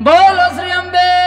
Bolos riambe.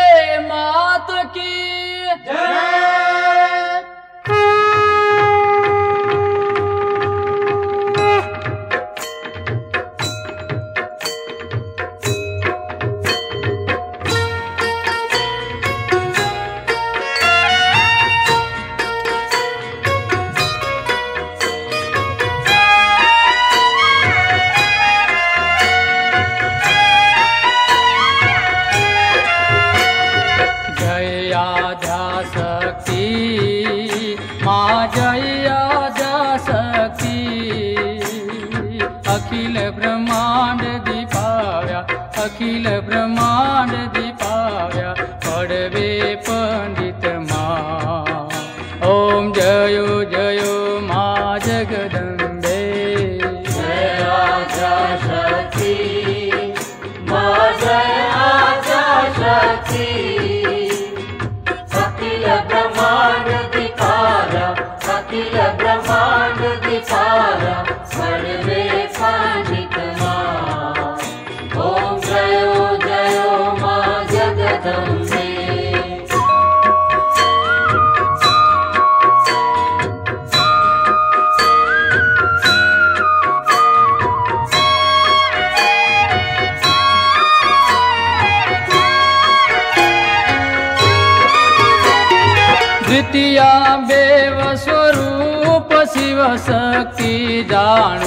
शक्ति दाण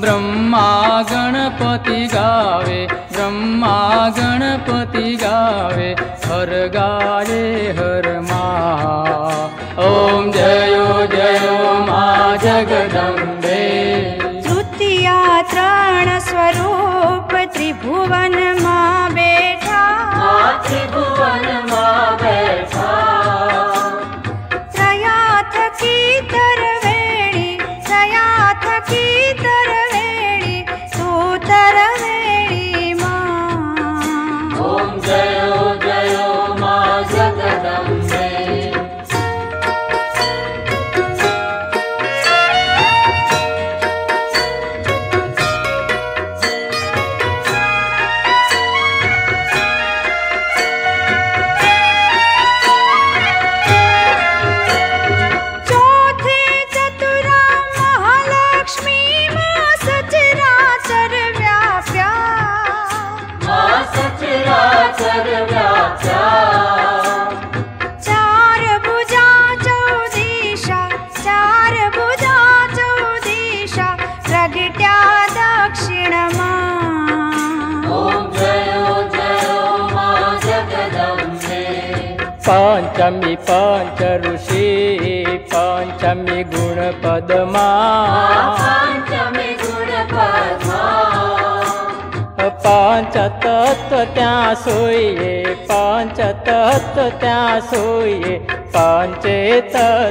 ब्रह्मा गणपति गावे ब्रह्मा गणपति गावे हर गारे हर मा। ॐ जयो जयो मा जगदम्बे। सुणस्वरूप त्रिभुवन माटा मा पञ्चतत्त्व सू ये पञ्चतत्त्व सू पञ्चेतत्मा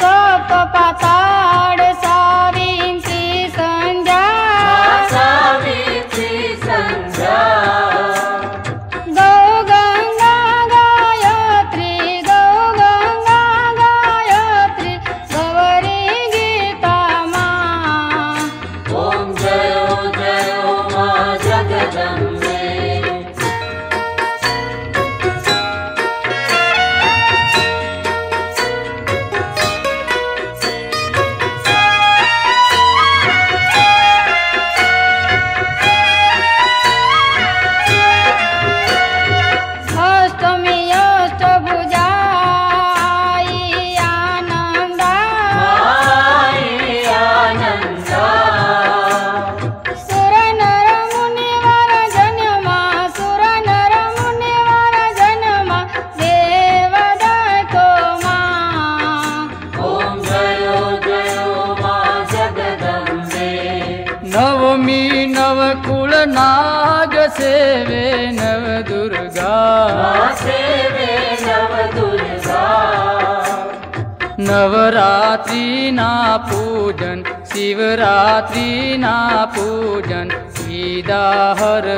नवरात्रि न पूजन् शिवरात्रि ना पूजन् गीता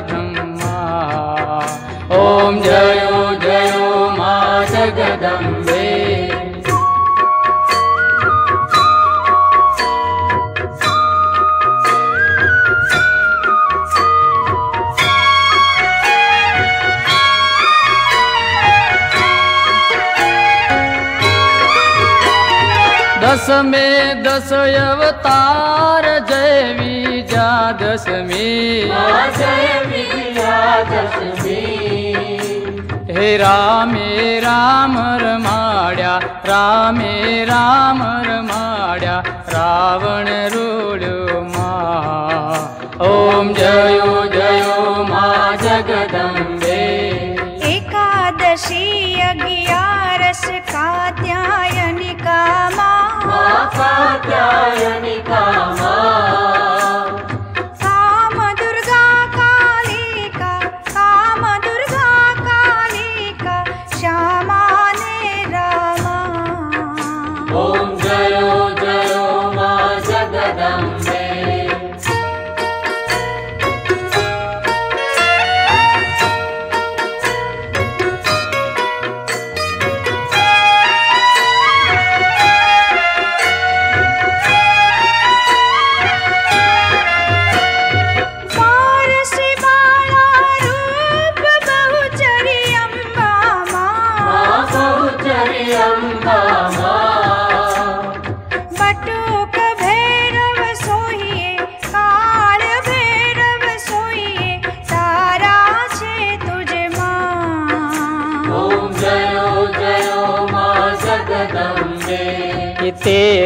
ब्रह्मा। ॐ जयो जयो मा जगदम्बे। दशमे दश अवतार जयवि दशमी दशमी हे रामे राम रमाड्या रामे राम रमाड्या रावण रोडो मा। ॐ जयो जयो मा जगदम् मा कात्यायनिका काम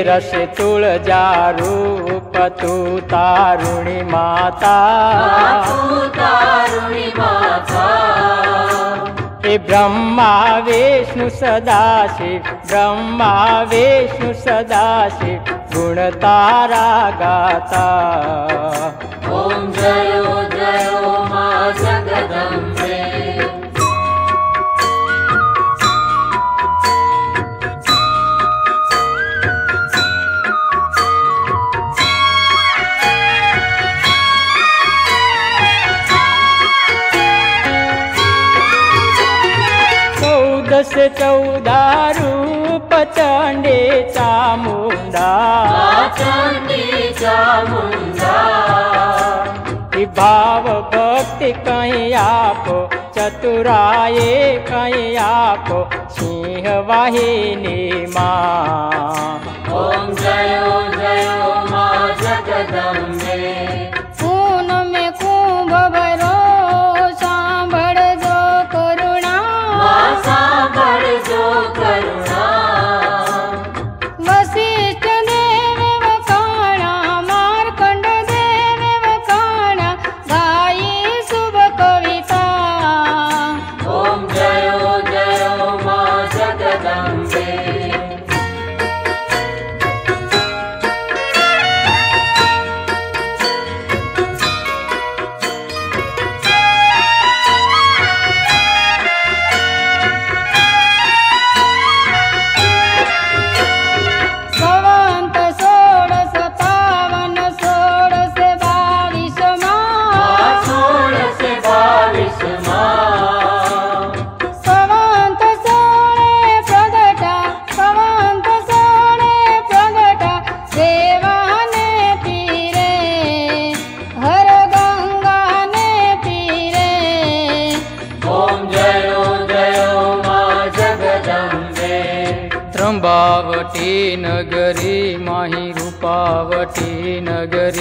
तेरस तुळजा रूप तू तारुणी माता। तारुणि माता हे ब्रह्मा विष्णु सदाशिव ब्रह्मा विष्णु सदाशिव गुण तारा गाता। ॐ जयो भाव भक्ति कहीं आपो चतुराए कहीं आपो सिंह वाहिनी माँ। ॐ जयो जयो मा जगदम्बे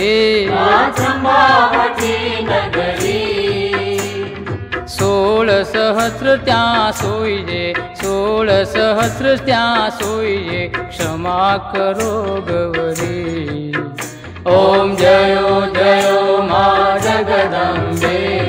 क्षमा गगरि षोलस्र्या सू ये सोळ सहस्र त्या सू क्षमा करो गवरे। ॐ जयो जयो मा जगदम्बे।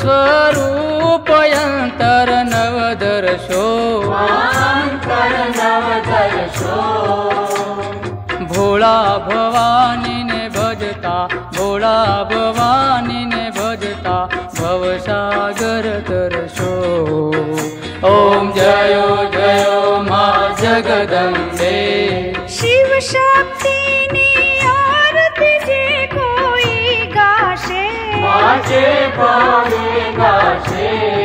स्वरूपयन्तर नवदर्शो भोला भवानि न भजता भोला भवानि न भजता भवसागर दर्शो। ॐ जयो जयो मा जगदम्बे। शिवशा 一个一个心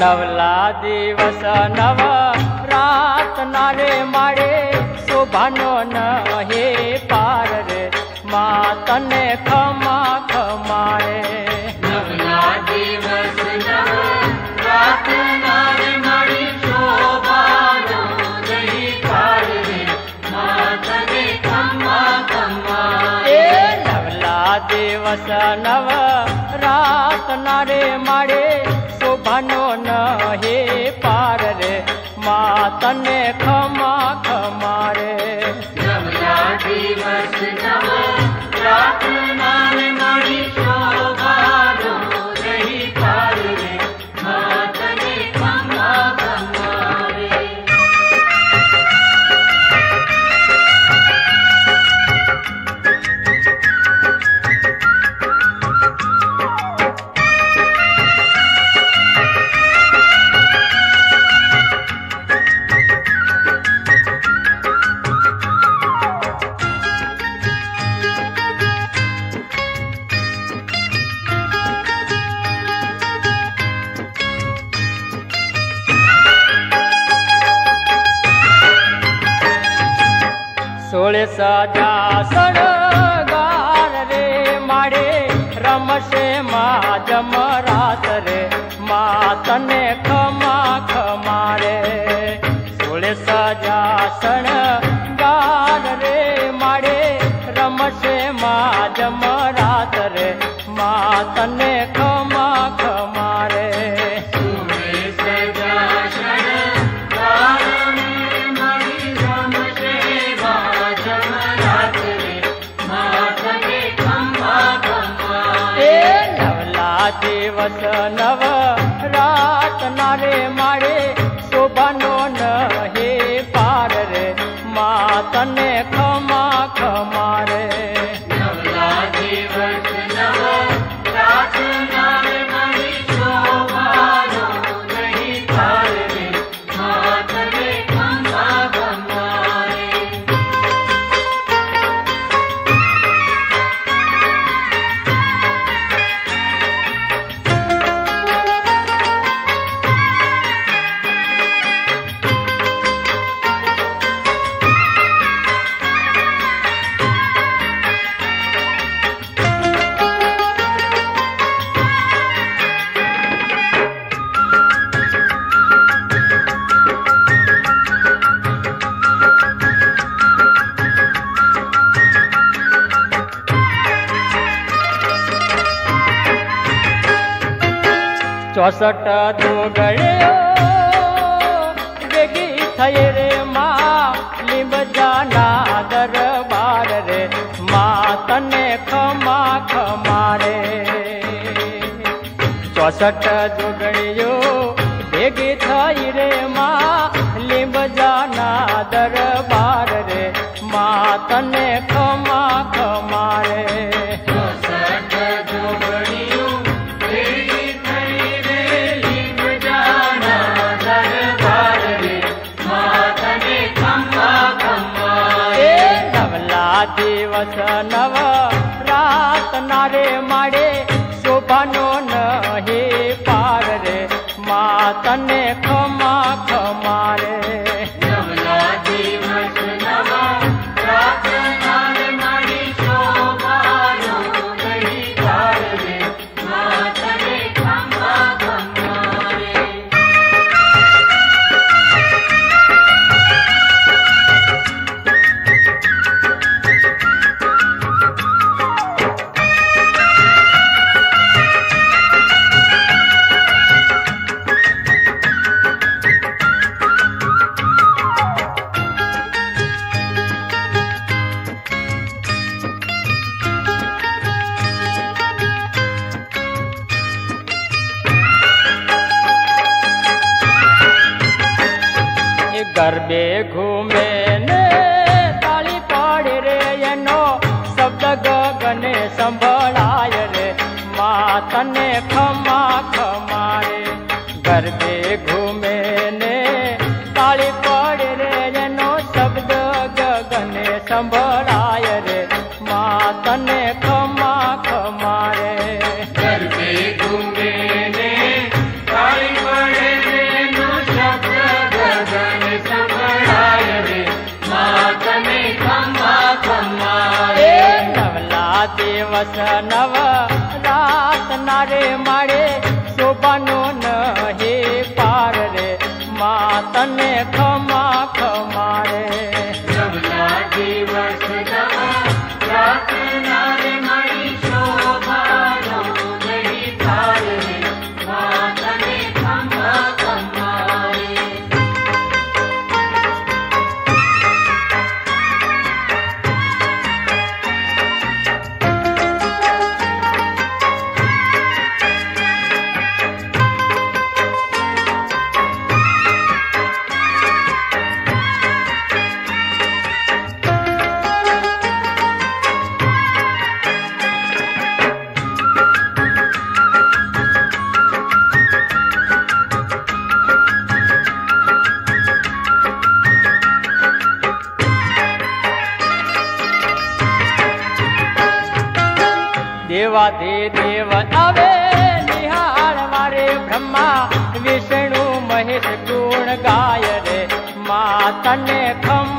નવલા દિવસ નવ રાત નારે મારે શોભાનો નહે પાર રે મા તને ખમા ખમાડે નવલા દિવસ નવ રાત નારે મારે શોભાનો નહે પાર રે મા તને ખમા ખમાડે નવલા દિવસ નવ રાત નારે મારે मनो न हे पार रे। माँ तने खमा खमारे सजा सरगाल रे मारेमशे मा जमरातरे मा तन् নরে মারে देवाधे देव अवे निहार मारे ब्रह्मा विष्णु महेश गुण गाय रे मातने खम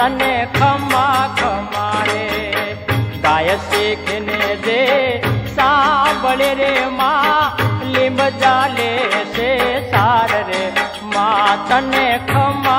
તને ખમા ખમારે. ગાય શીખને દે, સાંભળે રે માં, લીંબ જાલે છે, સાર રે માં. તને ખમા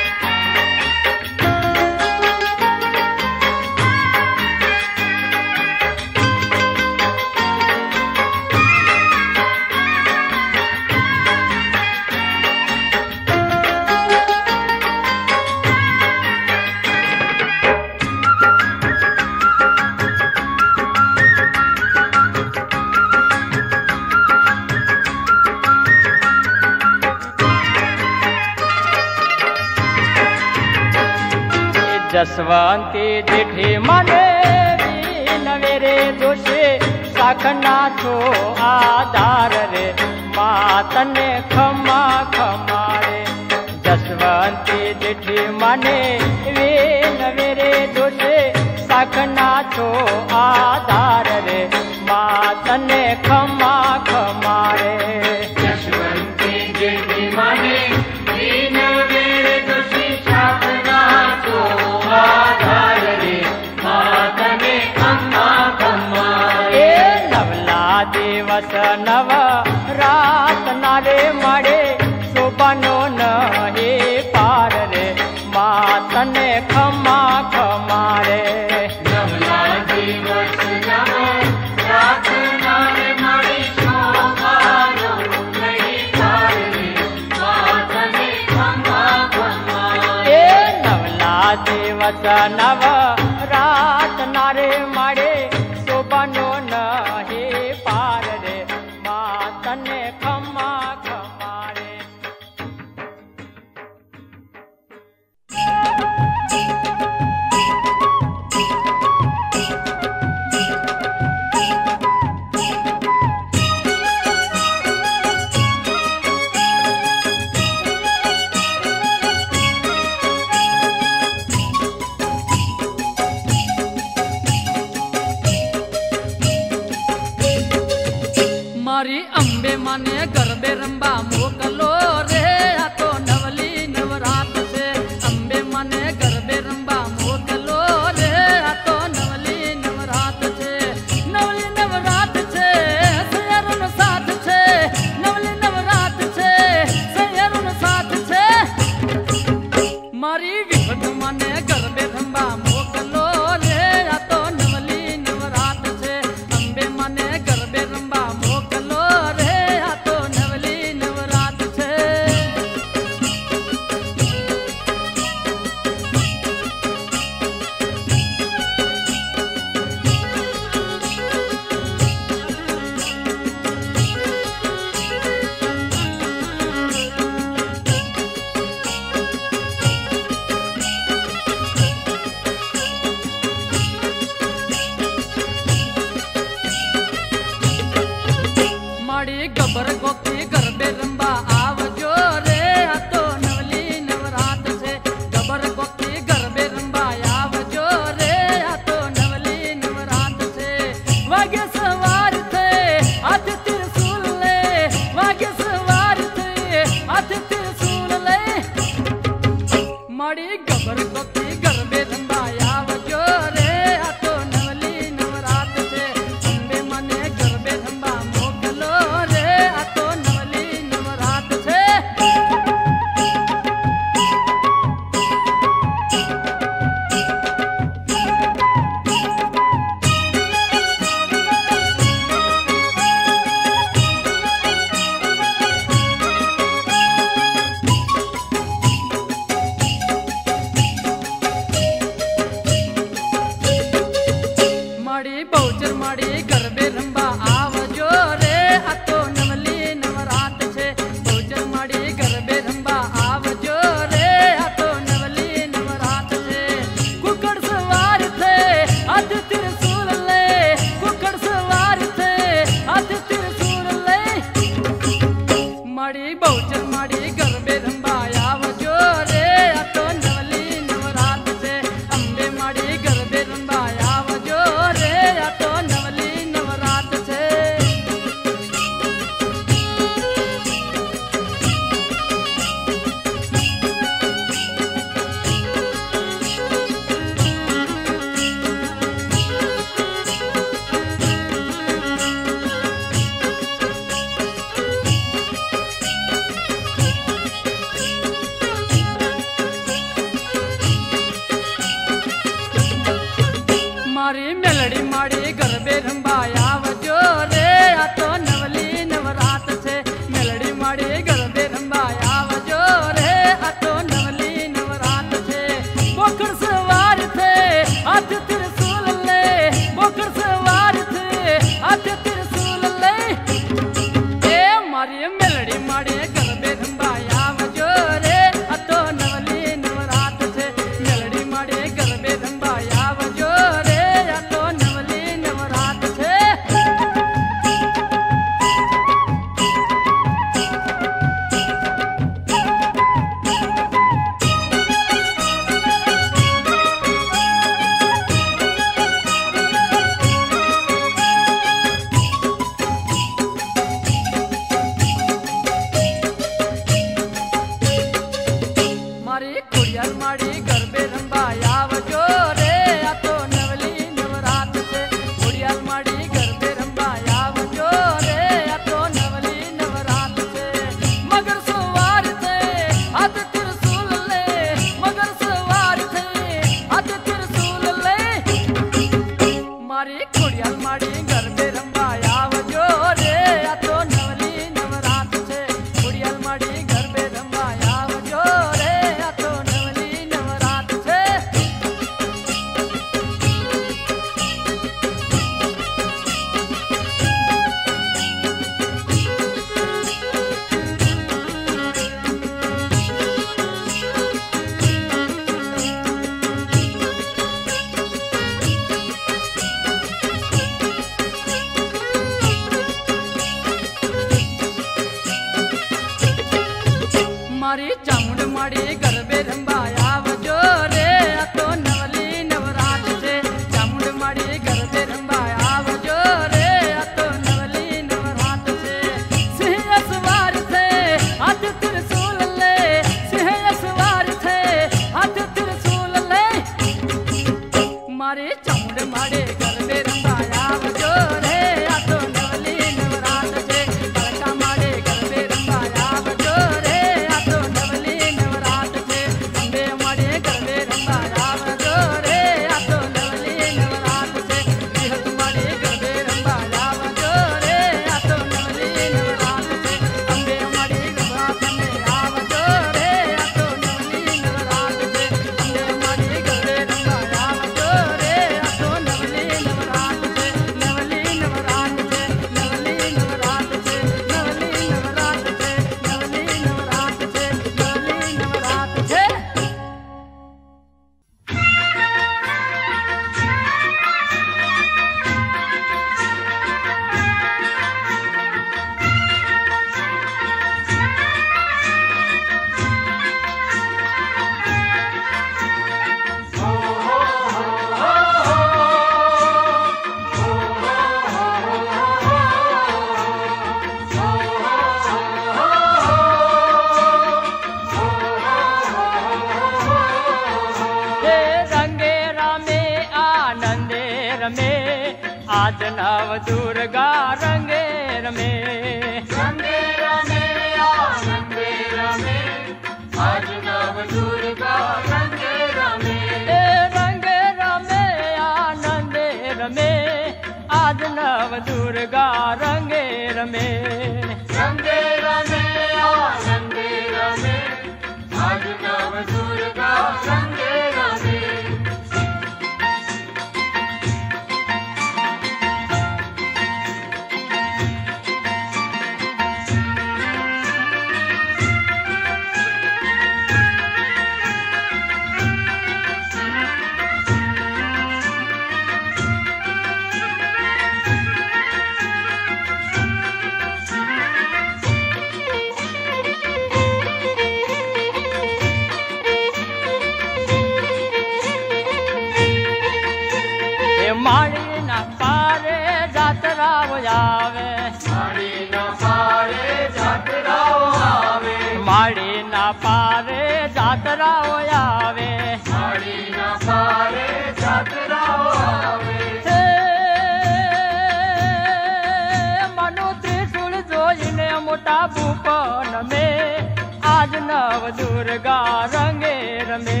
મુર્ગા રંગે રમે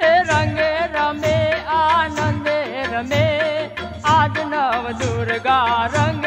એ રંગે રમે આનંદે રમે આજ નવ દુર્ગા રંગ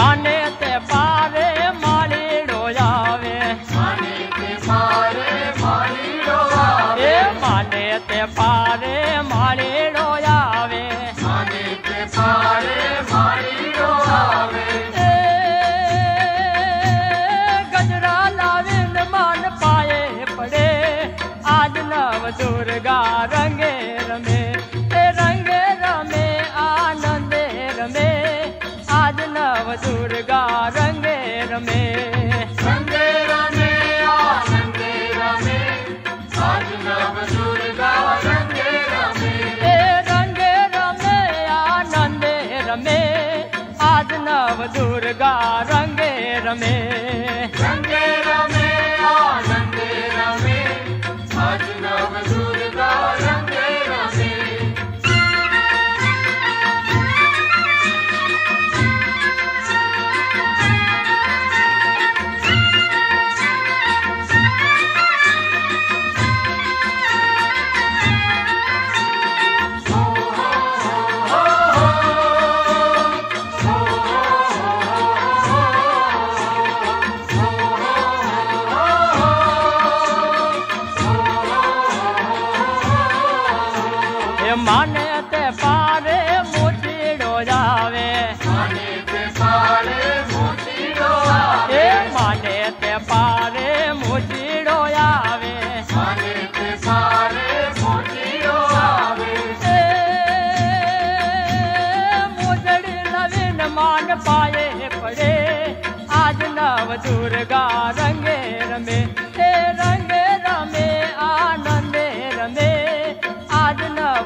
Ronda.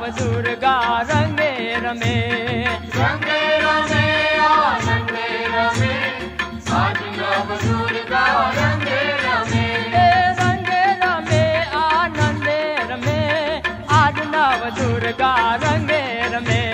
दुर्गा रङ्गे रमे। नव दुर्गा रङ्गे रमे मे रमे। आनन्दे रमे नव दुर्गा रङ्गेर मे